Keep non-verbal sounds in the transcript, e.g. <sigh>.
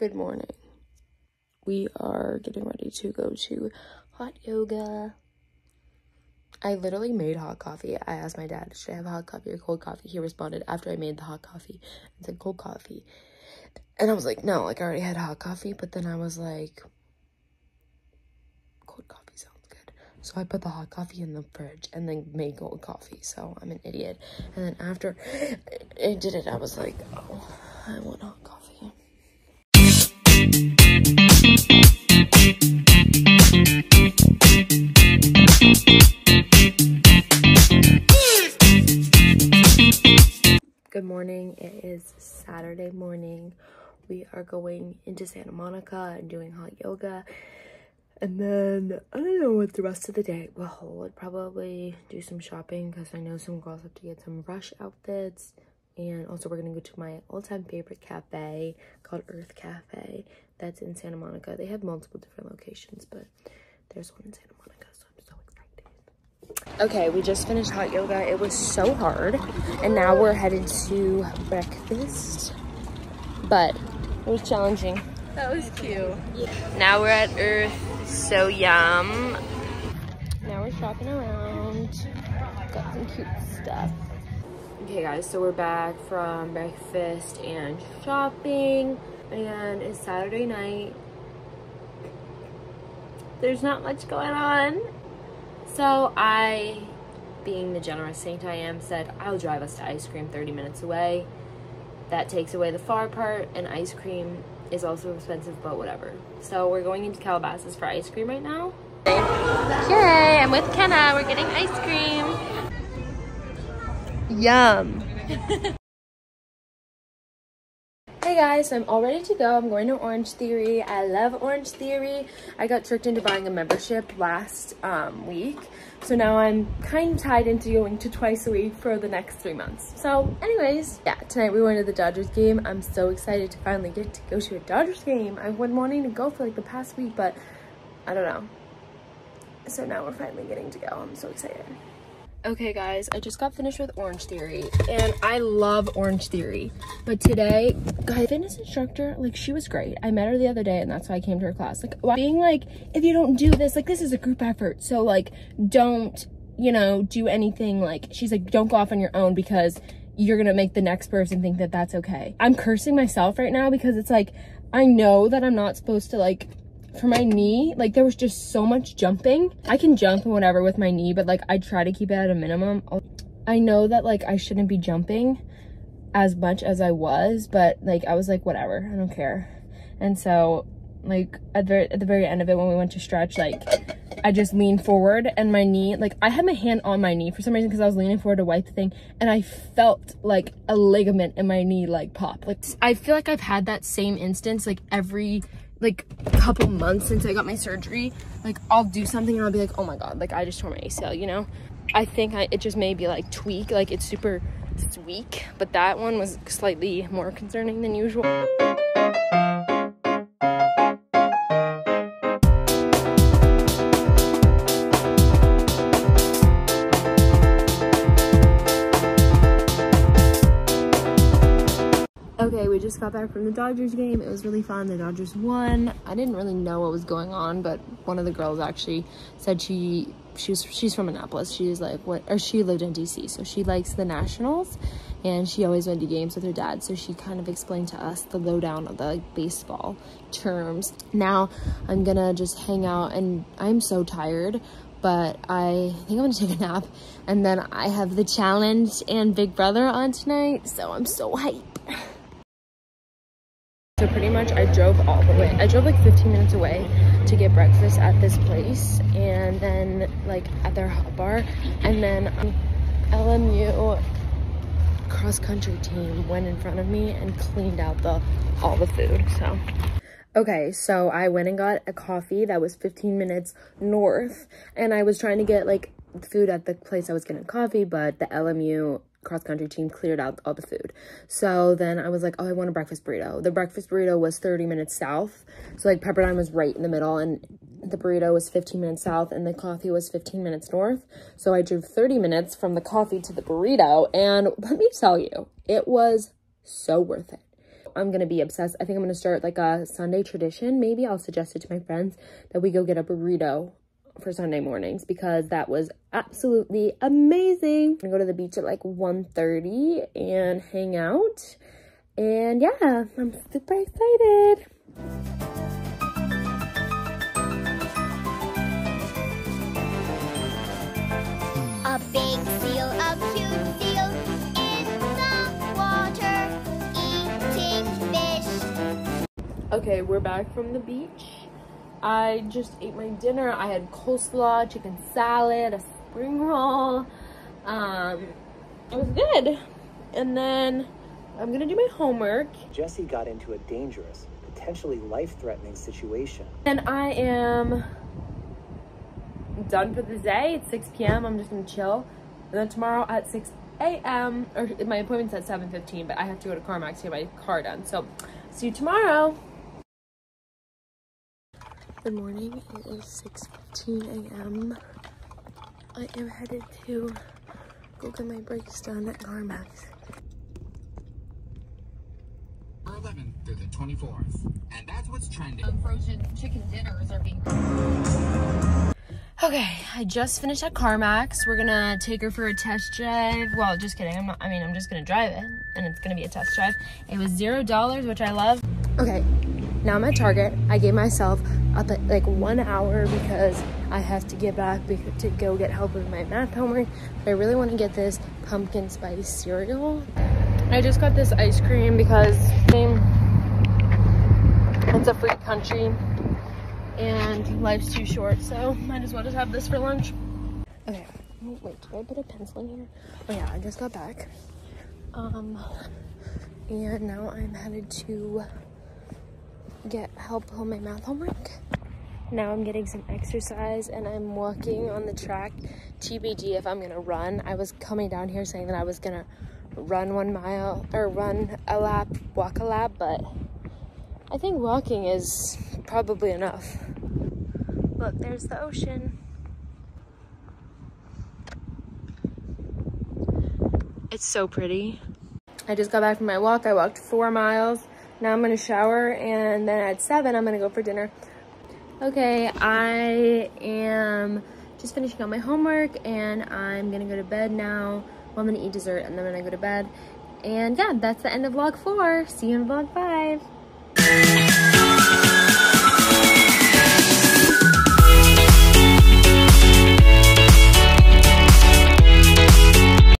Good morning. We are getting ready to go to hot yoga. I literally made hot coffee. I asked my dad, should I have hot coffee or cold coffee? He responded after I made the hot coffee and said cold coffee. And I was like, no, like I already had hot coffee. But then I was like, cold coffee sounds good. So I put the hot coffee in the fridge and then made cold coffee. So I'm an idiot. And then after I did it, I was like, oh, I want hot coffee. Saturday morning. We are going into Santa Monica and doing hot yoga. And then I don't know what the rest of the day will hold. Probably do some shopping because I know some girls have to get some rush outfits. And also we're going to go to my all-time favorite cafe called Urth Caffé. That's in Santa Monica. They have multiple different locations, but there's one in Santa Monica, so I'm so excited. Okay, we just finished hot yoga. It was so hard. And now we're headed to breakfast. But it was challenging. That was cute. Now we're at Urth. So yum. Now we're shopping around. Got some cute stuff. Okay guys, so we're back from breakfast and shopping and it's Saturday night. There's not much going on. So I, being the generous saint I am, said I'll drive us to ice cream 30 minutes away. That takes away the far part and ice cream is also expensive, but whatever. So we're going into Calabasas for ice cream right now. Yay, I'm with Kenna. We're getting ice cream. Yum. <laughs> Hey guys, I'm all ready to go. I'm going to Orange Theory. I love Orange Theory. I got tricked into buying a membership last um, week. So now I'm kind of tied into going to twice a week for the next three months. So anyways, yeah, tonight we went to the Dodgers game. I'm so excited to finally get to go to a Dodgers game. I've been wanting to go for like the past week, but I don't know. So now we're finally getting to go. I'm so excited. Okay guys, I just got finished with Orange Theory and I love Orange Theory. But today, guy fitness instructor, like she was great. I met her the other day and that's why I came to her class. Like being like, if you don't do this, like this is a group effort. So like don't, you know, do anything like, she's like, don't go off on your own because you're gonna make the next person think that that's okay. I'm cursing myself right now because it's like, I know that I'm not supposed to like for my knee, like there was just so much jumping. I can jump and whatever with my knee, but like I try to keep it at a minimum. I know that like I shouldn't be jumping as much as I was, but like I was like, whatever, I don't care. And so like at the, at the very end of it, when we went to stretch, like I just leaned forward and my knee, like I had my hand on my knee for some reason because I was leaning forward to wipe the thing and I felt like a ligament in my knee like pop. Like I feel like I've had that same instance like every like a couple months since I got my surgery, like I'll do something and I'll be like, oh my God, like I just tore my ACL, you know? I think I, it just may be like tweak, like it's super weak, but that one was slightly more concerning than usual. Okay, we just got back from the Dodgers game. It was really fun. The Dodgers won. I didn't really know what was going on, but one of the girls actually said she she's she's from Annapolis. She's like what or she lived in DC, so she likes the Nationals and she always went to games with her dad. So she kind of explained to us the lowdown of the like, baseball terms. Now I'm gonna just hang out and I'm so tired but I think I'm gonna take a nap and then I have the challenge and Big Brother on tonight so I'm so hyped. <laughs> So pretty much I drove all the way. I drove like 15 minutes away to get breakfast at this place and then like at their hot bar. And then um, LMU cross country team went in front of me and cleaned out the all the food. So Okay, so I went and got a coffee that was 15 minutes north and I was trying to get like food at the place I was getting coffee, but the LMU cross country team cleared out all the food. So then I was like, oh, I want a breakfast burrito. The breakfast burrito was 30 minutes south. So like Pepperdine was right in the middle and the burrito was 15 minutes south and the coffee was 15 minutes north. So I drove 30 minutes from the coffee to the burrito. And <laughs> let me tell you, it was so worth it. I'm gonna be obsessed. I think I'm gonna start like a Sunday tradition. Maybe I'll suggest it to my friends that we go get a burrito for Sunday mornings because that was absolutely amazing. I'm gonna go to the beach at like 1.30 and hang out. And yeah, I'm super excited. A big seal, a cute seal in the water, eating fish. Okay, we're back from the beach. I just ate my dinner. I had coleslaw, chicken salad, a spring roll. Um, it was good. And then I'm gonna do my homework. Jesse got into a dangerous, potentially life threatening situation. And I am done for the day. It's 6 p.m. I'm just gonna chill. And then tomorrow at 6 a.m. or my appointment's at 7:15, but I have to go to CarMax to get my car done. So, see you tomorrow. Good morning. It is 6:15 a.m. I am headed to go get my brakes done at CarMax. 11th through the 24th. And that's what's trending. frozen chicken dinners are being Okay, I just finished at CarMax. We're gonna take her for a test drive. Well, just kidding. I'm not, I mean, I'm just gonna drive it, and it's gonna be a test drive. It was zero dollars, which I love. Okay, now I'm at Target. I gave myself up at like one hour because I have to get back to go get help with my math homework. But I really want to get this pumpkin spice cereal. I just got this ice cream because it's a free country and life's too short, so might as well just have this for lunch. Okay, wait, did I put a pencil in here? Oh yeah, I just got back. Um, and now I'm headed to get help on my math homework. Now I'm getting some exercise and I'm walking on the track. TBD if I'm gonna run. I was coming down here saying that I was gonna run one mile or run a lap, walk a lap, but I think walking is probably enough. Look, there's the ocean. It's so pretty. I just got back from my walk. I walked four miles. Now I'm gonna shower and then at seven, I'm gonna go for dinner. Okay, I am just finishing up my homework and I'm gonna go to bed now. Well, I'm gonna eat dessert and then I'm gonna go to bed. And yeah, that's the end of vlog four. See you in vlog five. Bye.